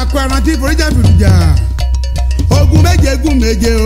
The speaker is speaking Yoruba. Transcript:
àpẹran tí foríjà fìdùjà ogun méje gùn méje o